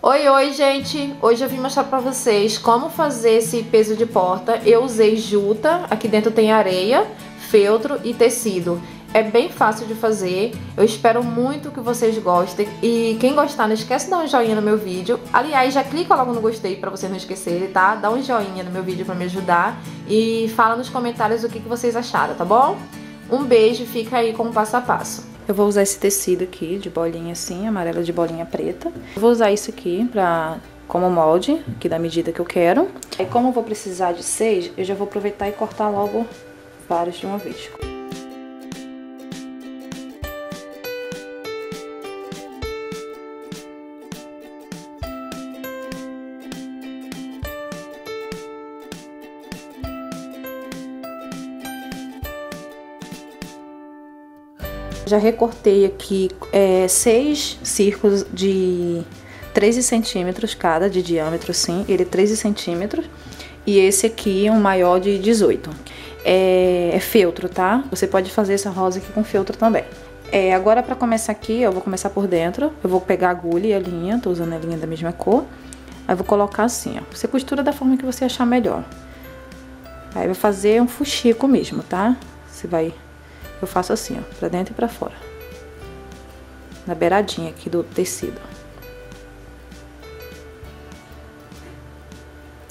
Oi, oi, gente! Hoje eu vim mostrar pra vocês como fazer esse peso de porta. Eu usei juta, aqui dentro tem areia, feltro e tecido. É bem fácil de fazer, eu espero muito que vocês gostem e quem gostar não esquece de dar um joinha no meu vídeo. Aliás, já clica logo no gostei pra vocês não esquecerem, tá? Dá um joinha no meu vídeo pra me ajudar e fala nos comentários o que, que vocês acharam, tá bom? Um beijo, fica aí com o passo a passo. Eu vou usar esse tecido aqui de bolinha assim, amarela de bolinha preta. Eu vou usar isso aqui pra, como molde, aqui da medida que eu quero. E como eu vou precisar de seis, eu já vou aproveitar e cortar logo vários de uma vez. Já recortei aqui é, seis círculos de 13 centímetros cada de diâmetro, sim. Ele é 13 centímetros. E esse aqui é um maior de 18. É, é feltro, tá? Você pode fazer essa rosa aqui com feltro também. É, agora para começar aqui, eu vou começar por dentro. Eu vou pegar a agulha e a linha, tô usando a linha da mesma cor. Aí vou colocar assim, ó. Você costura da forma que você achar melhor. Aí vai fazer um fuxico mesmo, tá? Você vai eu faço assim, ó, pra dentro e pra fora. Na beiradinha aqui do tecido.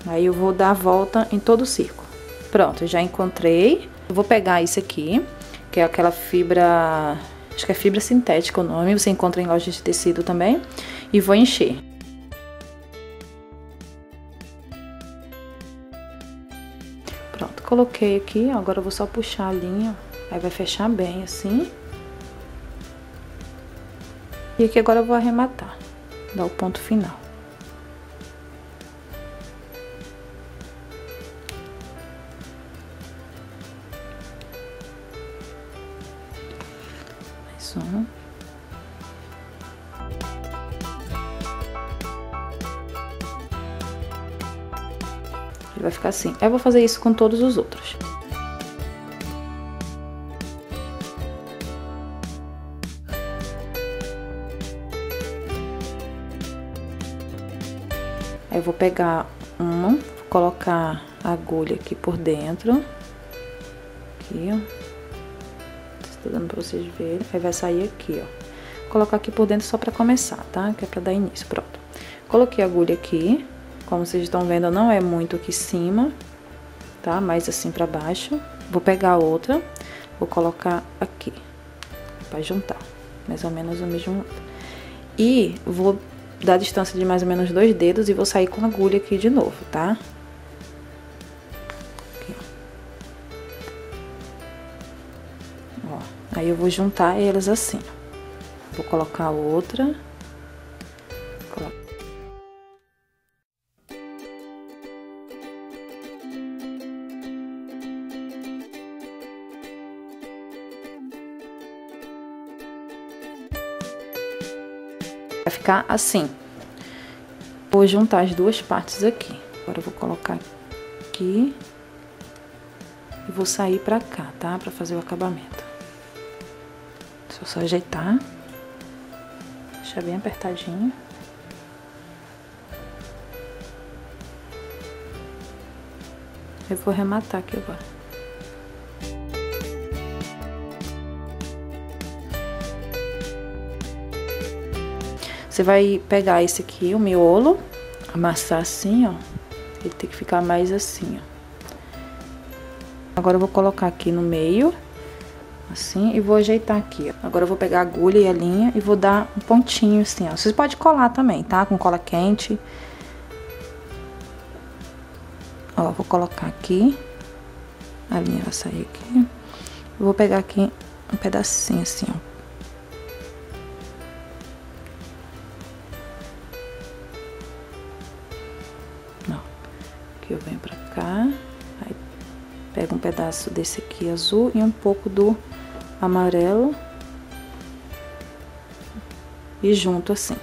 Aí eu vou dar a volta em todo o círculo. Pronto, já encontrei. Eu vou pegar isso aqui, que é aquela fibra... Acho que é fibra sintética o nome, você encontra em lojas de tecido também. E vou encher. Pronto, coloquei aqui, agora eu vou só puxar a linha. Aí vai fechar bem assim. E aqui agora eu vou arrematar, dar o ponto final. Mais um. Ele vai ficar assim. Eu vou fazer isso com todos os outros. Vou pegar uma, colocar a agulha aqui por dentro. Aqui, ó. Estou dando pra vocês verem. Aí vai sair aqui, ó. Vou colocar aqui por dentro só pra começar, tá? Que é pra dar início. Pronto. Coloquei a agulha aqui. Como vocês estão vendo, não é muito aqui em cima, tá? Mais assim pra baixo. Vou pegar outra, vou colocar aqui, pra juntar. Mais ou menos o mesmo. E vou da distância de mais ou menos dois dedos e vou sair com a agulha aqui de novo, tá? Ó. Aí eu vou juntar elas assim. Vou colocar outra. Ficar assim. Vou juntar as duas partes aqui. Agora eu vou colocar aqui. E vou sair pra cá, tá? Pra fazer o acabamento. Eu só ajeitar. Deixar bem apertadinho. Eu vou arrematar aqui agora. Você vai pegar esse aqui, o miolo, amassar assim, ó. Ele tem que ficar mais assim, ó. Agora eu vou colocar aqui no meio, assim, e vou ajeitar aqui, ó. Agora eu vou pegar a agulha e a linha e vou dar um pontinho assim, ó. Vocês podem colar também, tá? Com cola quente. Ó, vou colocar aqui. A linha vai sair aqui. Vou pegar aqui um pedacinho assim, ó. Aqui eu venho pra cá, aí pego um pedaço desse aqui azul e um pouco do amarelo e junto assim.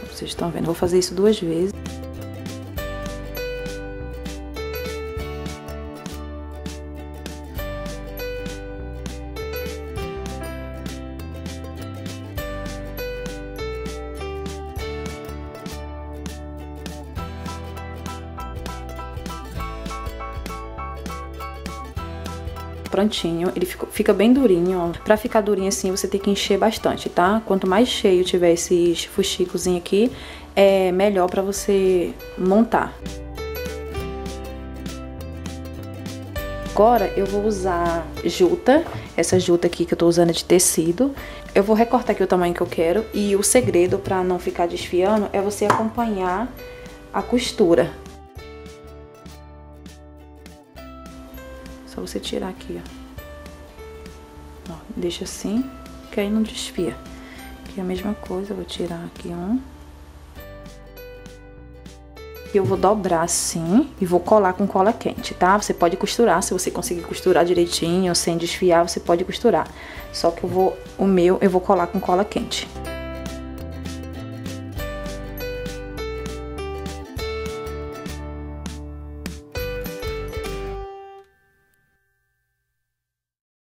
Como vocês estão vendo, vou fazer isso duas vezes. Prontinho. Ele fica, fica bem durinho, ó. Pra ficar durinho assim, você tem que encher bastante, tá? Quanto mais cheio tiver esses fuxicozinhos aqui, é melhor pra você montar. Agora eu vou usar juta, essa juta aqui que eu tô usando é de tecido. Eu vou recortar aqui o tamanho que eu quero e o segredo para não ficar desfiando é você acompanhar a costura. Você tirar aqui, ó. ó deixa assim, que aí não desfia. Aqui é a mesma coisa, vou tirar aqui um eu vou dobrar assim e vou colar com cola quente, tá? Você pode costurar, se você conseguir costurar direitinho, sem desfiar, você pode costurar. Só que eu vou, o meu, eu vou colar com cola quente.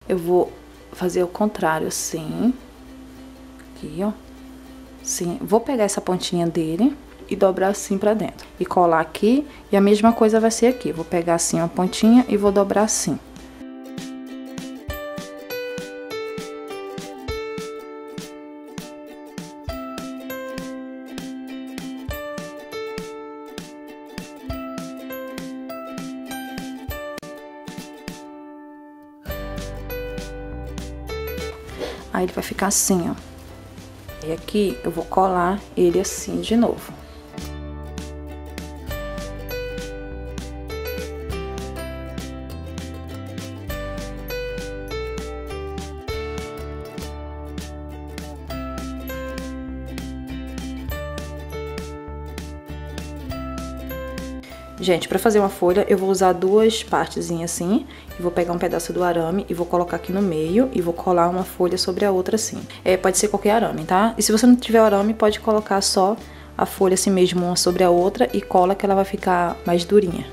Eu vou fazer o contrário assim. Aqui, ó. Sim, vou pegar essa pontinha dele e dobrar assim pra dentro. E colar aqui, e a mesma coisa vai ser aqui. Vou pegar assim uma pontinha e vou dobrar assim. Aí ele vai ficar assim, ó. E aqui eu vou colar ele assim de novo. Gente, pra fazer uma folha, eu vou usar duas partezinhas assim, e vou pegar um pedaço do arame e vou colocar aqui no meio e vou colar uma folha sobre a outra assim. É, pode ser qualquer arame, tá? E se você não tiver arame, pode colocar só a folha assim mesmo, uma sobre a outra, e cola que ela vai ficar mais durinha.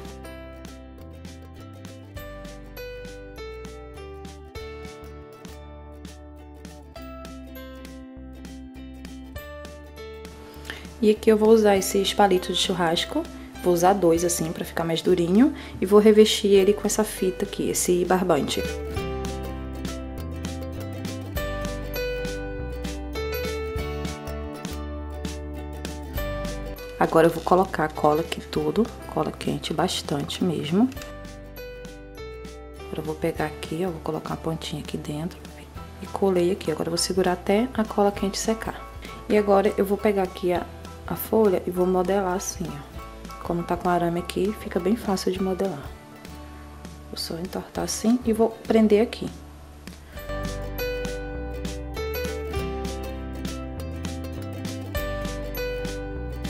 E aqui eu vou usar esses palitos de churrasco Vou usar dois assim para ficar mais durinho e vou revestir ele com essa fita aqui, esse barbante. Agora eu vou colocar a cola aqui tudo, cola quente bastante mesmo. Agora eu vou pegar aqui, ó, vou colocar uma pontinha aqui dentro e colei aqui. Agora eu vou segurar até a cola quente secar. E agora eu vou pegar aqui a, a folha e vou modelar assim, ó. Como tá com arame aqui, fica bem fácil de modelar. Vou só entortar assim e vou prender aqui.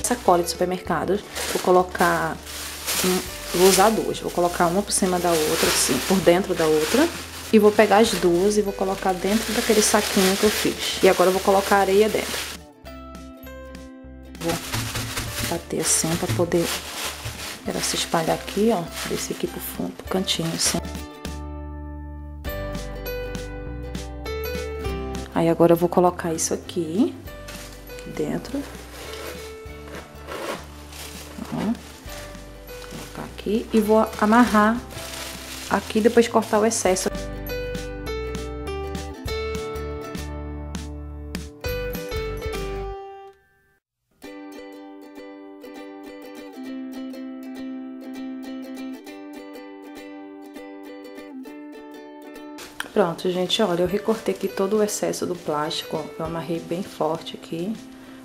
Sacola de supermercado, vou colocar, vou usar duas, vou colocar uma por cima da outra, assim, por dentro da outra. E vou pegar as duas e vou colocar dentro daquele saquinho que eu fiz. E agora eu vou colocar areia dentro bater assim para poder ela se espalhar aqui, ó, desse aqui pro fundo, pro cantinho assim. Aí agora eu vou colocar isso aqui, dentro. Ó, colocar aqui e vou amarrar aqui depois cortar o excesso. Pronto, gente, olha, eu recortei aqui todo o excesso do plástico, eu amarrei bem forte aqui.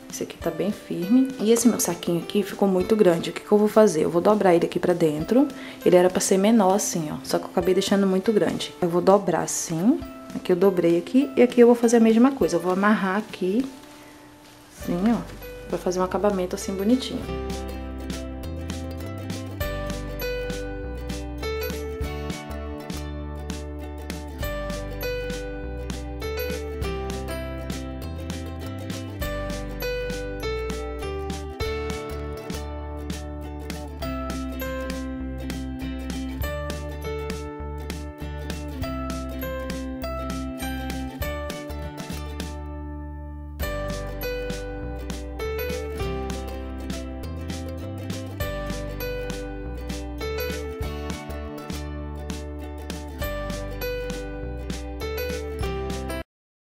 Esse aqui tá bem firme. E esse meu saquinho aqui ficou muito grande. O que, que eu vou fazer? Eu vou dobrar ele aqui pra dentro. Ele era pra ser menor assim, ó. Só que eu acabei deixando muito grande. Eu vou dobrar assim. Aqui eu dobrei aqui. E aqui eu vou fazer a mesma coisa. Eu vou amarrar aqui. Assim, ó. Pra fazer um acabamento assim bonitinho.